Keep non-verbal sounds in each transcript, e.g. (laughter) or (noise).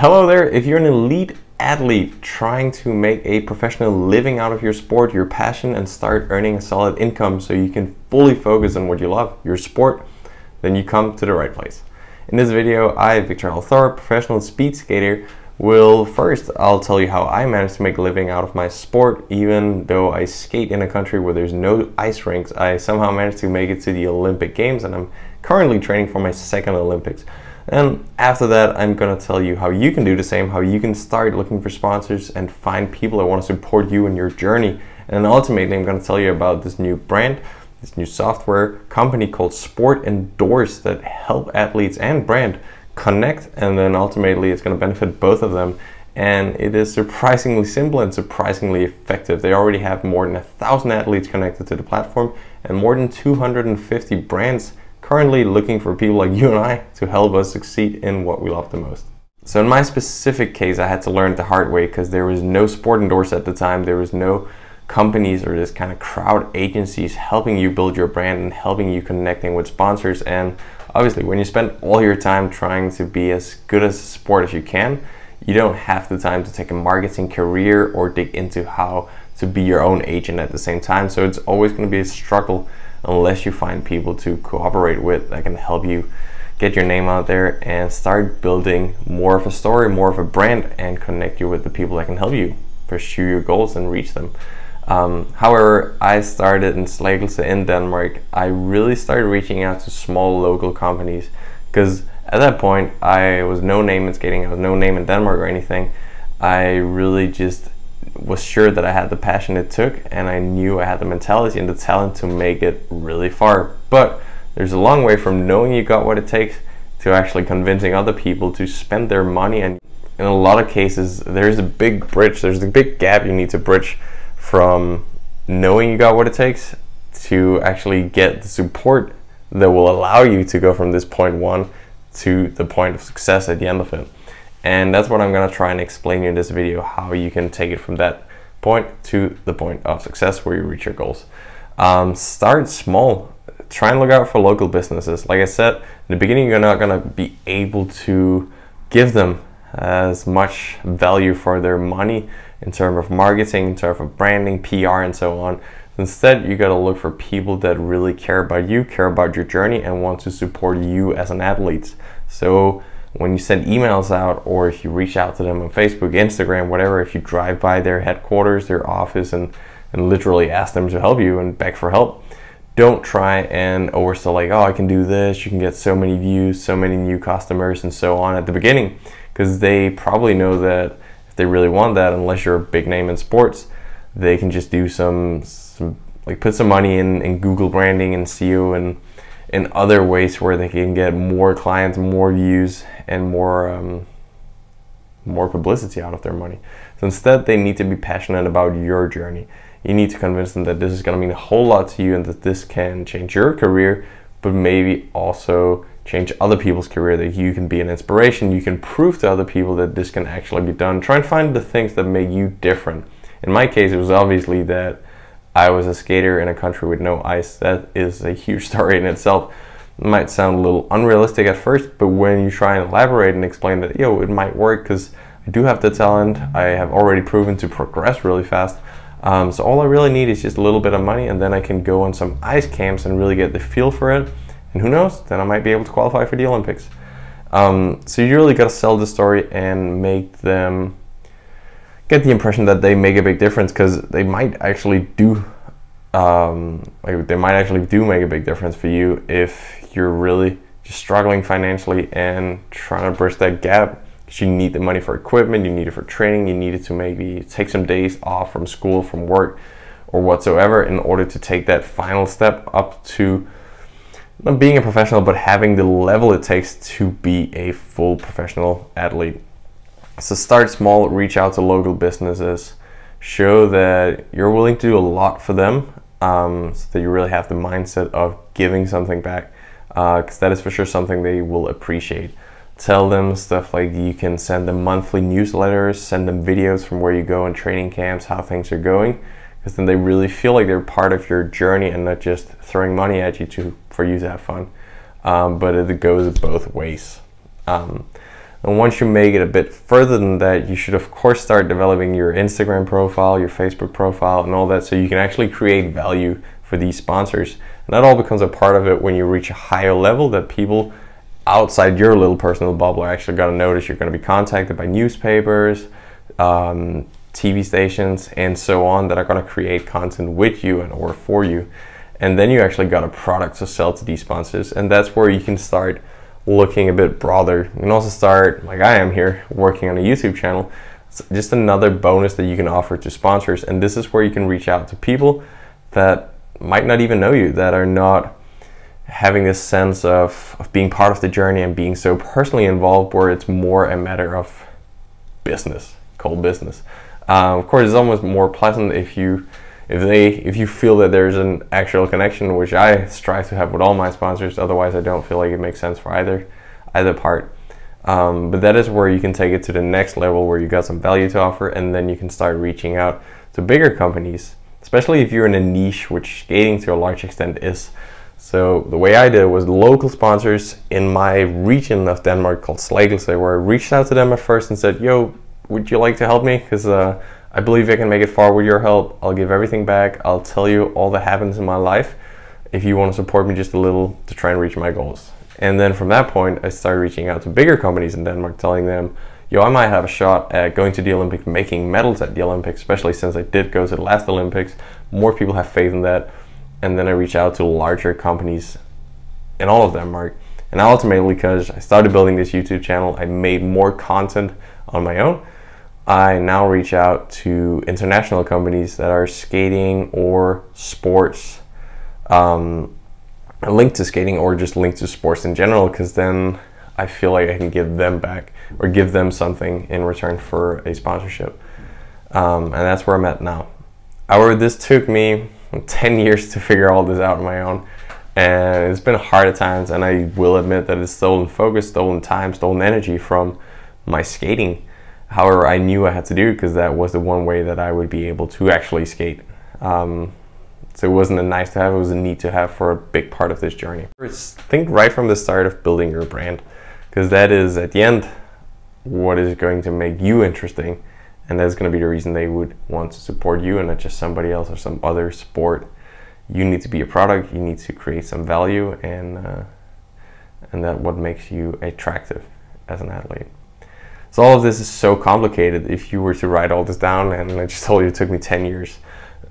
Hello there, if you're an elite athlete trying to make a professional living out of your sport, your passion, and start earning a solid income so you can fully focus on what you love, your sport, then you come to the right place. In this video, I, Viktor Hald Thorup, professional speed skater, will first I'll tell you how I managed to make a living out of my sport even though I skate in a country where there's no ice rinks. I somehow managed to make it to the Olympic Games and I'm currently training for my second Olympics and after that, I'm gonna tell you how you can do the same, how you can start looking for sponsors and find people that wanna support you in your journey. And ultimately, I'm gonna tell you about this new brand, this new software company called Sport Endorse that help athletes and brand connect. And then ultimately, it's gonna benefit both of them. And it is surprisingly simple and surprisingly effective. They already have more than a thousand athletes connected to the platform and more than 250 brands currently looking for people like you and I to help us succeed in what we love the most. So in my specific case, I had to learn the hard way because there was no Sport Endorse at the time. There was no companies or this kind of crowd agencies helping you build your brand and helping you connecting with sponsors. And obviously, when you spend all your time trying to be as good as a sport as you can, you don't have the time to take a marketing career or dig into how to be your own agent at the same time. So it's always going to be a struggle unless you find people to cooperate with that can help you get your name out there and start building more of a story, more of a brand, and connect you with the people that can help you pursue your goals and reach them. Um, however, I started in Slagelse in Denmark. I really started reaching out to small local companies because at that point I was no name in skating, I was no name in Denmark or anything. I really just was sure that I had the passion it took and I knew I had the mentality and the talent to make it really far. But there's a long way from knowing you got what it takes to actually convincing other people to spend their money and in a lot of cases there's a big bridge, there's a big gap you need to bridge from knowing you got what it takes to actually get the support that will allow you to go from this point one to the point of success at the end of it. And that's what I'm gonna try and explain you in this video, how you can take it from that point to the point of success where you reach your goals. Um, start small. Try and look out for local businesses. Like I said, in the beginning, you're not gonna be able to give them as much value for their money in terms of marketing, in terms of branding, PR, and so on. Instead, you gotta look for people that really care about you, care about your journey, and want to support you as an athlete. So when you send emails out or if you reach out to them on Facebook, Instagram, whatever, if you drive by their headquarters, their office, and, and literally ask them to help you and beg for help, don't try and oversell like, oh, I can do this, you can get so many views, so many new customers, and so on at the beginning, because they probably know that if they really want that, unless you're a big name in sports, they can just do some, some like put some money in, in Google branding and SEO and in other ways where they can get more clients, more views, and more um, more publicity out of their money. So instead, they need to be passionate about your journey. You need to convince them that this is going to mean a whole lot to you and that this can change your career, but maybe also change other people's career. That you can be an inspiration. You can prove to other people that this can actually be done. Try and find the things that make you different. In my case, it was obviously that I was a skater in a country with no ice. That is a huge (laughs) story in itself. It might sound a little unrealistic at first, but when you try and elaborate and explain that, yo, it might work because I do have the talent, I have already proven to progress really fast. Um, so all I really need is just a little bit of money, and then I can go on some ice camps and really get the feel for it. And who knows, then I might be able to qualify for the Olympics. Um, so you really got to sell the story and make them get the impression that they make a big difference because they might actually do um, like they might actually do make a big difference for you if you're really just struggling financially and trying to bridge that gap. Because you need the money for equipment you need it for training you need it to maybe take some days off from school from work or whatsoever in order to take that final step up to not being a professional but having the level it takes to be a full professional athlete so start small, reach out to local businesses, show that you're willing to do a lot for them, um, so that you really have the mindset of giving something back, because uh, that is for sure something they will appreciate. Tell them stuff like you can send them monthly newsletters, send them videos from where you go in training camps, how things are going, because then they really feel like they're part of your journey and not just throwing money at you to for you to have fun. Um, but it goes both ways. Um, And once you make it a bit further than that, you should of course start developing your Instagram profile, your Facebook profile, and all that so you can actually create value for these sponsors. And that all becomes a part of it when you reach a higher level that people outside your little personal bubble are actually going to notice. You're going to be contacted by newspapers, um, TV stations, and so on that are going to create content with you and or for you. And then you actually got a product to sell to these sponsors. And that's where you can start looking a bit broader. You can also start, like I am here, working on a YouTube channel. It's just another bonus that you can offer to sponsors. And this is where you can reach out to people that might not even know you, that are not having this sense of, of being part of the journey and being so personally involved where it's more a matter of business, cold business. Um, of course, it's almost more pleasant if you if they if you feel that there's an actual connection, which I strive to have with all my sponsors. Otherwise, I don't feel like it makes sense for either either part. Um, but that is where you can take it to the next level where you got some value to offer, and then you can start reaching out to bigger companies, especially if you're in a niche, which skating to a large extent is. So the way I did it was local sponsors in my region of Denmark called Slagelse, where I reached out to them at first and said, "Yo, would you like to help me? Because uh, I believe I can make it far with your help. I'll give everything back. I'll tell you all that happens in my life if you want to support me just a little to try and reach my goals." And then from that point, I started reaching out to bigger companies in Denmark, telling them, yo, I might have a shot at going to the Olympics, making medals at the Olympics, especially since I did go to the last Olympics. More people have faith in that and then I reach out to larger companies in all of Denmark. And ultimately, because I started building this YouTube channel, I made more content on my own. I now reach out to international companies that are skating or sports, um, linked to skating or just linked to sports in general, because then I feel like I can give them back or give them something in return for a sponsorship. Um, and that's where I'm at now. However, this took me 10 years to figure all this out on my own. And it's been hard at times, and I will admit that it's stolen focus, stolen time, stolen energy from my skating. However, I knew I had to do it because that was the one way that I would be able to actually skate. Um, so it wasn't a nice to have, it was a need to have for a big part of this journey. Think right from the start of building your brand, because that is at the end what is going to make you interesting and that's going to be the reason they would want to support you and not just somebody else or some other sport you need to be a product you need to create some value and uh, and that what makes you attractive as an athlete so all of this is so complicated. If you were to write all this down and i just told you it took me 10 years.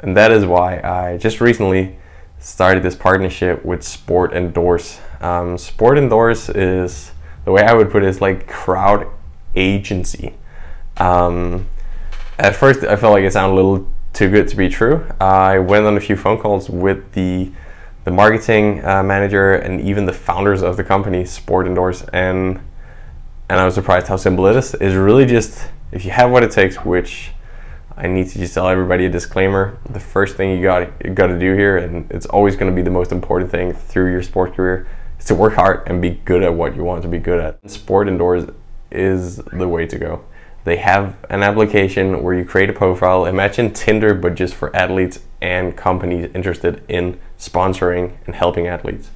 And that is why i just recently started this partnership with Sport Endorse. Um, Sport Endorse is the way i would put it is like crowd agency. Um, at first, I felt like it sounded a little too good to be true. I went on a few phone calls with the the marketing uh, manager and even the founders of the company, Sport Endorse, and and I was surprised how simple it is. It's really just if you have what it takes, which I need to just tell everybody a disclaimer. The first thing you got you got to do here, and it's always going to be the most important thing through your sport career, is to work hard and be good at what you want to be good at. Sport Endorse is the way to go. They have an application where you create a profile. Imagine Tinder, but just for athletes and companies interested in sponsoring and helping athletes.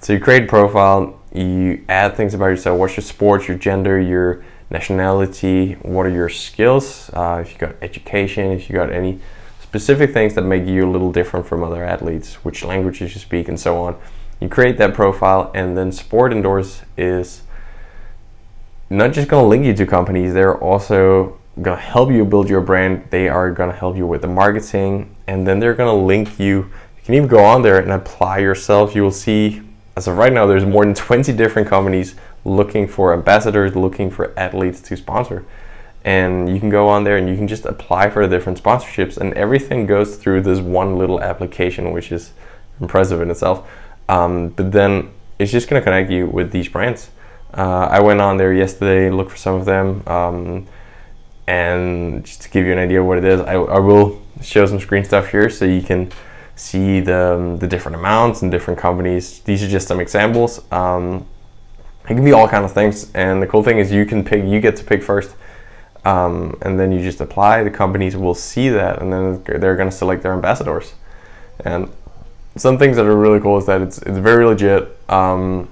So you create a profile, you add things about yourself. What's your sports, your gender, your nationality? What are your skills? Uh, if you got education, if you got any specific things that make you a little different from other athletes, which languages you speak, and so on. You create that profile, and then Sport Endorse is not just going to link you to companies, they're also going to help you build your brand. They are going to help you with the marketing, and then they're going to link you. You can even go on there and apply yourself. You will see, as of right now, there's more than 20 different companies looking for ambassadors, looking for athletes to sponsor. And you can go on there and you can just apply for different sponsorships, and everything goes through this one little application, which is impressive in itself. Um, but then it's just going to connect you with these brands. Uh, I went on there yesterday, looked for some of them, um, and just to give you an idea of what it is, I, I, will show some screen stuff here so you can see the, um, the different amounts and different companies. These are just some examples. Um, it can be all kind of things, and the cool thing is you can pick, you get to pick first, um, and then you just apply. The companies will see that, and then they're going to select their ambassadors. And some things that are really cool is that it's it's very legit. Um,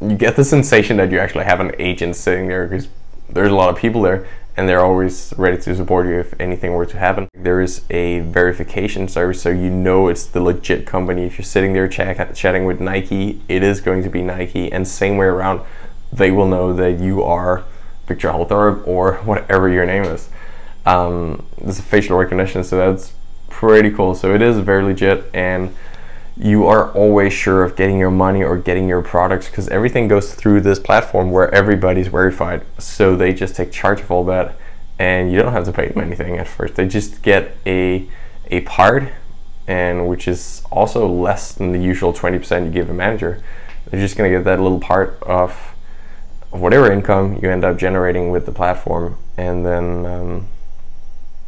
you get the sensation that you actually have an agent sitting there because there's a lot of people there and they're always ready to support you if anything were to happen. There is a verification service so you know it's the legit company. If you're sitting there chat, chatting with Nike, it is going to be Nike and same way around, they will know that you are Viktor Hald Thorup or whatever your name is. Um, this is facial recognition so that's pretty cool. So it is very legit and you are always sure of getting your money or getting your products because everything goes through this platform where everybody's verified. So they just take charge of all that and you don't have to pay them anything at first. They just get a a part and which is also less than the usual 20% you give a manager. They're just gonna get that little part of, of whatever income you end up generating with the platform and then um,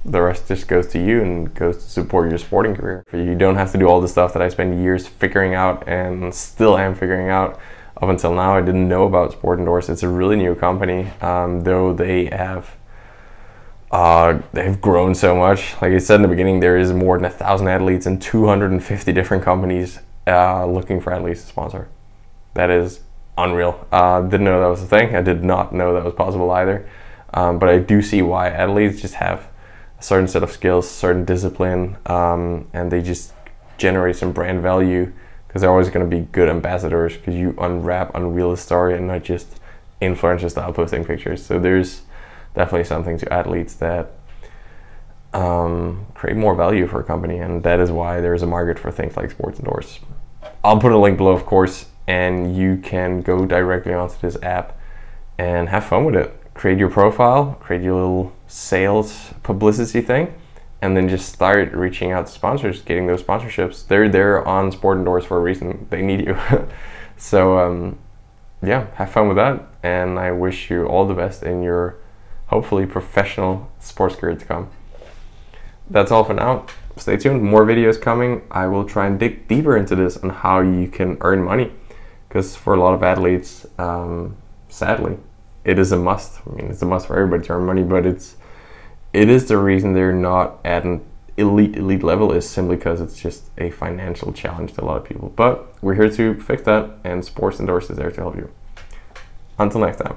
the rest just goes to you and goes to support your sporting career. You don't have to do all the stuff that I spent years figuring out and still am figuring out. Up until now, I didn't know about Sport Endorse. It's a really new company, um, though they have uh, they've grown so much. Like I said in the beginning, there is more than a thousand athletes and 250 different companies uh, looking for athletes to sponsor. That is unreal. Uh, didn't know that was a thing. I did not know that was possible either. Um, but I do see why athletes just have a certain set of skills, certain discipline, um, and they just generate some brand value because they're always going to be good ambassadors because you unwrap, unveil a story and not just influencer style posting pictures. So there's definitely something to athletes that um, create more value for a company, and that is why there's a market for things like Sports Endorse. I'll put a link below, of course, and you can go directly onto this app and have fun with it create your profile, create your little sales publicity thing, and then just start reaching out to sponsors, getting those sponsorships. They're there on Sport Endorse for a reason. They need you. (laughs) so um, yeah, have fun with that, and I wish you all the best in your hopefully professional sports career to come. That's all for now. Stay tuned. More videos coming. I will try and dig deeper into this on how you can earn money, because for a lot of athletes, um, sadly, it is a must. I mean, it's a must for everybody to earn money, but it's it is the reason they're not at an elite elite level is simply because it's just a financial challenge to a lot of people. But we're here to fix that, and Sports Endorse is there to help you. Until next time.